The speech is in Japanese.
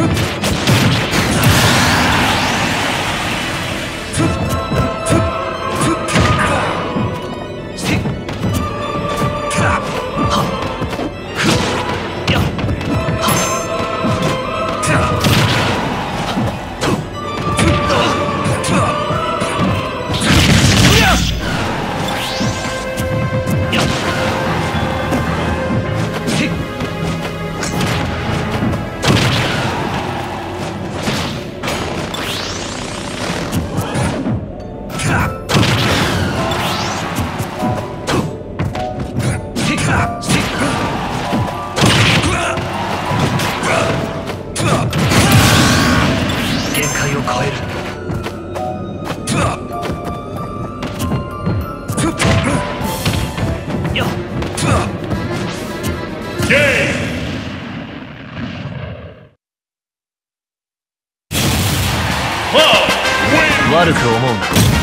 フッ界を変える。悪く思うな